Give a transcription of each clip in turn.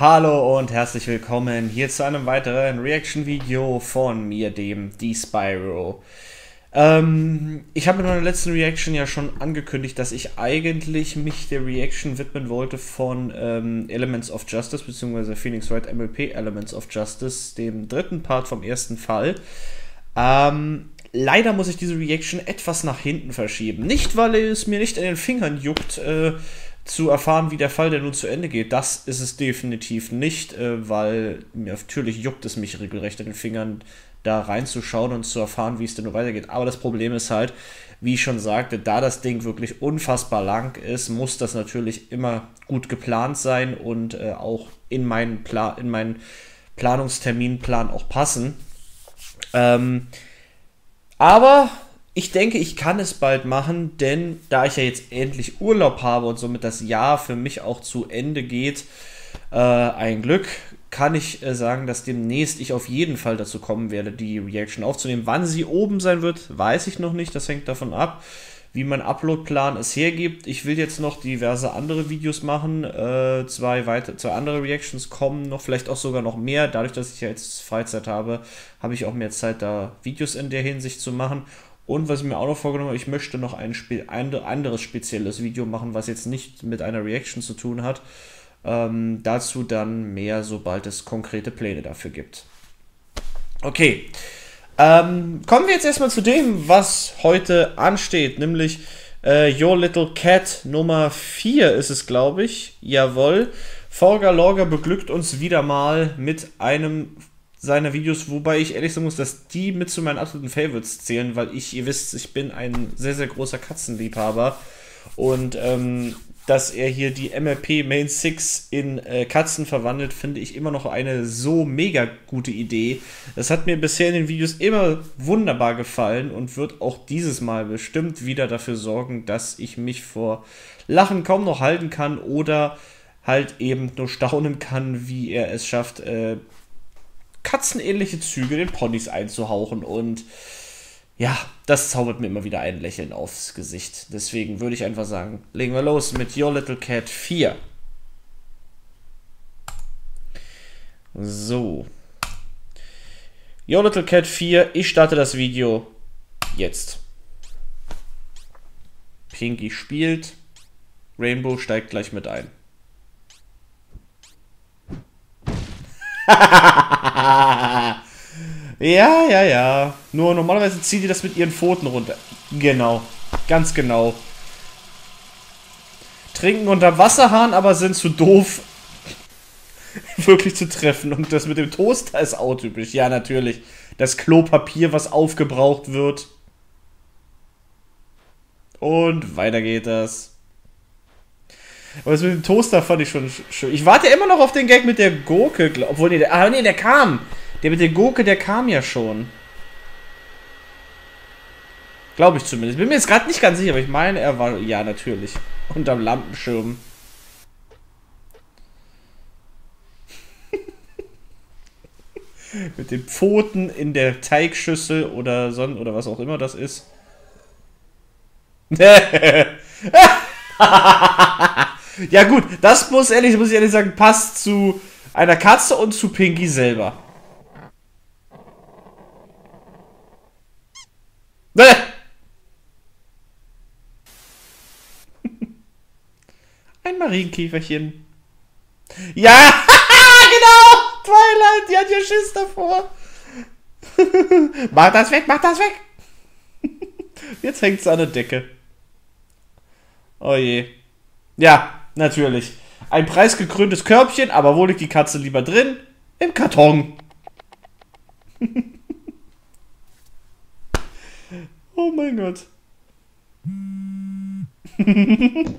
Hallo und herzlich willkommen hier zu einem weiteren Reaction-Video von mir, dem D-Spyro. Ähm, ich habe in meiner letzten Reaction ja schon angekündigt, dass ich eigentlich mich der Reaction widmen wollte von ähm, Elements of Justice, beziehungsweise Phoenix Wright MLP Elements of Justice, dem dritten Part vom ersten Fall. Ähm, leider muss ich diese Reaction etwas nach hinten verschieben. Nicht, weil es mir nicht in den Fingern juckt, äh, zu erfahren, wie der Fall denn nun zu Ende geht. Das ist es definitiv nicht, äh, weil natürlich juckt es mich regelrecht in den Fingern, da reinzuschauen und zu erfahren, wie es denn nun weitergeht. Aber das Problem ist halt, wie ich schon sagte, da das Ding wirklich unfassbar lang ist, muss das natürlich immer gut geplant sein und äh, auch in meinen, Pla in meinen Planungsterminplan auch passen. Ähm, aber ich denke, ich kann es bald machen, denn da ich ja jetzt endlich Urlaub habe und somit das Jahr für mich auch zu Ende geht, äh, ein Glück, kann ich äh, sagen, dass demnächst ich auf jeden Fall dazu kommen werde, die Reaction aufzunehmen. Wann sie oben sein wird, weiß ich noch nicht. Das hängt davon ab, wie mein Uploadplan es hergibt. Ich will jetzt noch diverse andere Videos machen. Äh, zwei, weitere, zwei andere Reactions kommen noch, vielleicht auch sogar noch mehr. Dadurch, dass ich ja jetzt Freizeit habe, habe ich auch mehr Zeit, da Videos in der Hinsicht zu machen. Und was ich mir auch noch vorgenommen habe, ich möchte noch ein, Spe ein anderes spezielles Video machen, was jetzt nicht mit einer Reaction zu tun hat. Ähm, dazu dann mehr, sobald es konkrete Pläne dafür gibt. Okay. Ähm, kommen wir jetzt erstmal zu dem, was heute ansteht, nämlich äh, Your Little Cat Nummer 4 ist es, glaube ich. Jawohl. Forga Lorga beglückt uns wieder mal mit einem seiner Videos, wobei ich ehrlich sagen muss, dass die mit zu meinen absoluten Favorites zählen, weil ich, ihr wisst, ich bin ein sehr, sehr großer Katzenliebhaber und ähm, dass er hier die MLP Main 6 in äh, Katzen verwandelt, finde ich immer noch eine so mega gute Idee. Das hat mir bisher in den Videos immer wunderbar gefallen und wird auch dieses Mal bestimmt wieder dafür sorgen, dass ich mich vor Lachen kaum noch halten kann oder halt eben nur staunen kann, wie er es schafft, äh, katzenähnliche Züge den Ponys einzuhauchen und ja, das zaubert mir immer wieder ein Lächeln aufs Gesicht. Deswegen würde ich einfach sagen, legen wir los mit Your Little Cat 4. So. Your Little Cat 4, ich starte das Video jetzt. Pinky spielt, Rainbow steigt gleich mit ein. ja, ja, ja. Nur normalerweise zieht die das mit ihren Pfoten runter. Genau. Ganz genau. Trinken unter Wasserhahn, aber sind zu doof, wirklich zu treffen. Und das mit dem Toaster ist auch typisch. Ja, natürlich. Das Klopapier, was aufgebraucht wird. Und weiter geht das. Aber das mit dem Toaster fand ich schon schön. Ich warte immer noch auf den Gag mit der Gurke. Obwohl, nee, der, ah, nee, der kam. Der mit der Gurke, der kam ja schon. Glaube ich zumindest. Bin mir jetzt gerade nicht ganz sicher, aber ich meine, er war. Ja, natürlich. Unterm Lampenschirm. mit den Pfoten in der Teigschüssel oder Sonn oder was auch immer das ist. Ja gut, das muss ehrlich, muss ich ehrlich sagen, passt zu einer Katze und zu Pinky selber. Ein Marienkäferchen. Ja, genau! Twilight, die hat ja Schiss davor. mach das weg, mach das weg! Jetzt hängt es an der Decke. Oh je. Ja, Natürlich. Ein preisgekröntes Körbchen, aber wo liegt die Katze lieber drin? Im Karton. oh mein Gott.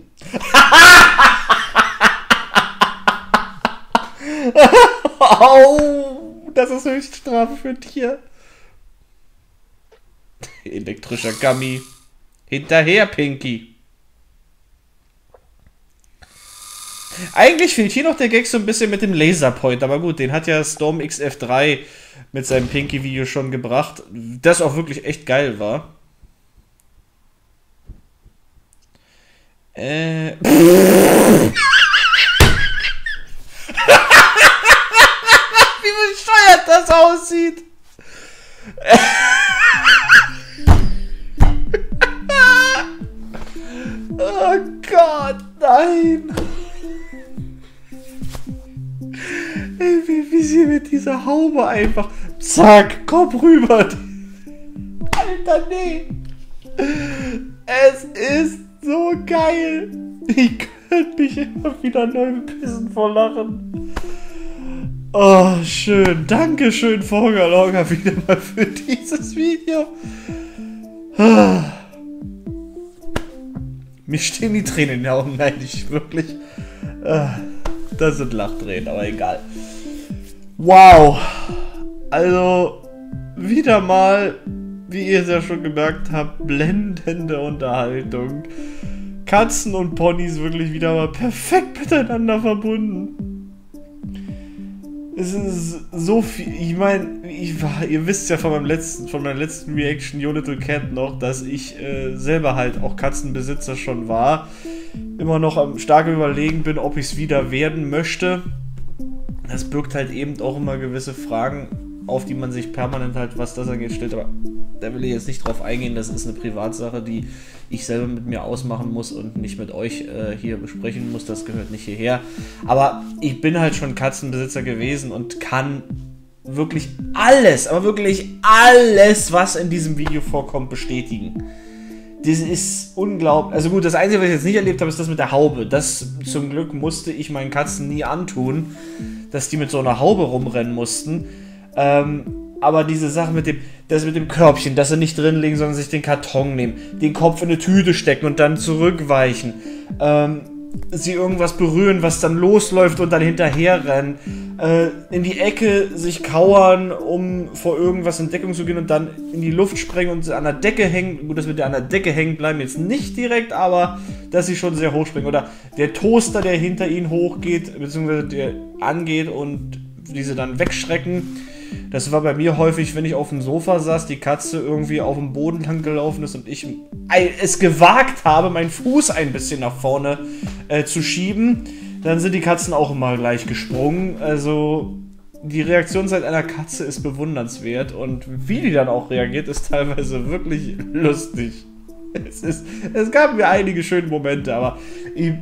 Au, das ist Höchststrafe für ein Tier. Elektrischer Gummi. Hinterher, Pinky. Eigentlich fehlt hier noch der Gag so ein bisschen mit dem Laserpoint, aber gut, den hat ja Storm XF3 mit seinem Pinky-Video schon gebracht, das auch wirklich echt geil war. Äh. Ey, wie, wie sie mit dieser Haube einfach. Zack, komm rüber. Alter, nee. Es ist so geil. Ich könnte mich immer wieder neu bepissen vor Lachen. Oh, schön. Dankeschön, Vorgerlogger, wieder mal für dieses Video. Mir stehen die Tränen in den Augen. Nein, ich wirklich. Ah, das sind Lachtränen, aber egal. Wow. Also, wieder mal, wie ihr es ja schon gemerkt habt, blendende Unterhaltung. Katzen und Ponys wirklich wieder mal perfekt miteinander verbunden es ist so viel. Ich meine, ihr wisst ja von meinem letzten, von meiner letzten Reaction Yo Little Cat noch, dass ich äh, selber halt auch Katzenbesitzer schon war. Immer noch am stark überlegen bin, ob ich es wieder werden möchte. Das birgt halt eben auch immer gewisse Fragen auf die man sich permanent halt, was das angeht, stellt. Aber da will ich jetzt nicht drauf eingehen. Das ist eine Privatsache, die ich selber mit mir ausmachen muss und nicht mit euch äh, hier besprechen muss. Das gehört nicht hierher. Aber ich bin halt schon Katzenbesitzer gewesen und kann wirklich alles, aber wirklich alles, was in diesem Video vorkommt, bestätigen. Das ist unglaublich. Also gut, das Einzige, was ich jetzt nicht erlebt habe, ist das mit der Haube. Das zum Glück musste ich meinen Katzen nie antun, dass die mit so einer Haube rumrennen mussten. Ähm, aber diese Sache mit dem, das mit dem Körbchen, dass sie nicht drin liegen, sondern sich den Karton nehmen, den Kopf in eine Tüte stecken und dann zurückweichen, ähm, sie irgendwas berühren, was dann losläuft und dann hinterher rennen, äh, in die Ecke sich kauern, um vor irgendwas in Deckung zu gehen und dann in die Luft sprengen und an der Decke hängen. Gut, dass wir an der Decke hängen bleiben jetzt nicht direkt, aber dass sie schon sehr hoch springen. Oder der Toaster, der hinter ihnen hochgeht, beziehungsweise der angeht und diese dann wegschrecken das war bei mir häufig, wenn ich auf dem Sofa saß, die Katze irgendwie auf dem Boden lang gelaufen ist und ich es gewagt habe, meinen Fuß ein bisschen nach vorne äh, zu schieben, dann sind die Katzen auch immer gleich gesprungen. Also die Reaktionszeit einer Katze ist bewundernswert und wie die dann auch reagiert, ist teilweise wirklich lustig. Es, ist, es gab mir einige schöne Momente, aber ich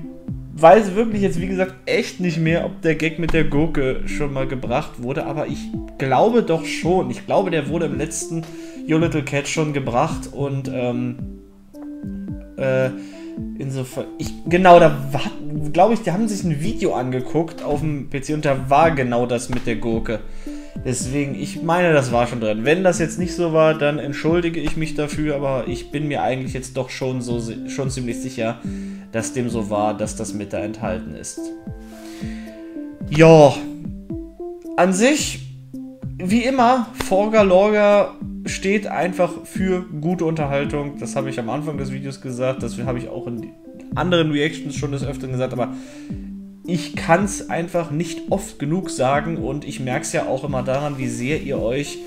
weiß wirklich jetzt, wie gesagt, echt nicht mehr, ob der Gag mit der Gurke schon mal gebracht wurde, aber ich glaube doch schon. Ich glaube, der wurde im letzten Your Little Cat schon gebracht und ähm, äh, insofern, ich, genau, da war, glaube ich, die haben sich ein Video angeguckt auf dem PC und da war genau das mit der Gurke. Deswegen, ich meine, das war schon drin. Wenn das jetzt nicht so war, dann entschuldige ich mich dafür, aber ich bin mir eigentlich jetzt doch schon so schon ziemlich sicher, dass dem so war, dass das mit da enthalten ist. Ja, an sich, wie immer, Forga Lorga steht einfach für gute Unterhaltung. Das habe ich am Anfang des Videos gesagt, das habe ich auch in anderen Reactions schon des Öfteren gesagt, aber ich kann es einfach nicht oft genug sagen und ich merke es ja auch immer daran, wie sehr ihr euch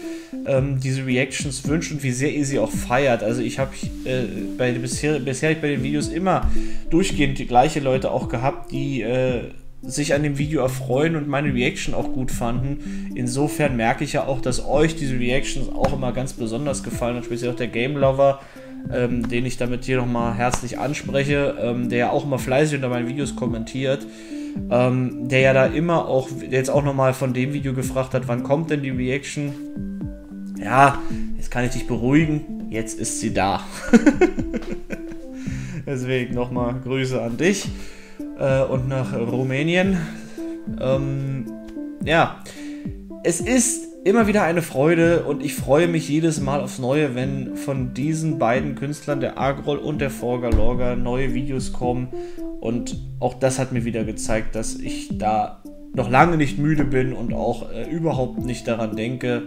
ähm, diese Reactions wünscht und wie sehr ihr sie auch feiert. Also ich habe äh, bei bisher, bisher bei den Videos immer durchgehend die gleiche Leute auch gehabt, die äh, sich an dem Video erfreuen und meine Reaction auch gut fanden. Insofern merke ich ja auch, dass euch diese Reactions auch immer ganz besonders gefallen und speziell auch der Game Lover, ähm, den ich damit hier nochmal herzlich anspreche, ähm, der ja auch immer fleißig unter meinen Videos kommentiert ähm, der ja da immer auch, jetzt auch nochmal von dem Video gefragt hat, wann kommt denn die Reaction? Ja, jetzt kann ich dich beruhigen, jetzt ist sie da. Deswegen nochmal Grüße an dich äh, und nach Rumänien. Ähm, ja, es ist immer wieder eine Freude und ich freue mich jedes Mal aufs Neue, wenn von diesen beiden Künstlern, der Agrol und der Forga Lorga, neue Videos kommen. Und auch das hat mir wieder gezeigt, dass ich da noch lange nicht müde bin und auch äh, überhaupt nicht daran denke,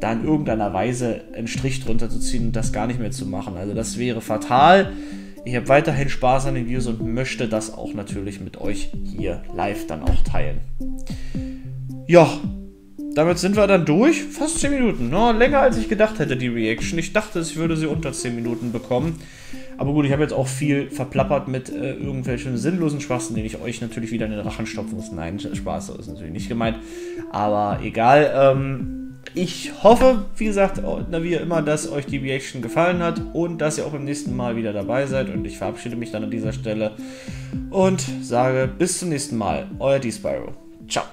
da in irgendeiner Weise einen Strich drunter zu ziehen und das gar nicht mehr zu machen. Also das wäre fatal. Ich habe weiterhin Spaß an den Videos und möchte das auch natürlich mit euch hier live dann auch teilen. Ja, damit sind wir dann durch. Fast 10 Minuten. No, länger als ich gedacht hätte, die Reaction. Ich dachte, ich würde sie unter 10 Minuten bekommen. Aber gut, ich habe jetzt auch viel verplappert mit äh, irgendwelchen sinnlosen Schwachsinn, den ich euch natürlich wieder in den Rachen stopfen muss. Nein, Spaß, ist natürlich nicht gemeint. Aber egal. Ähm, ich hoffe, wie gesagt, wie immer, dass euch die Reaction gefallen hat und dass ihr auch beim nächsten Mal wieder dabei seid. Und ich verabschiede mich dann an dieser Stelle und sage bis zum nächsten Mal. Euer D-Spyro. Ciao.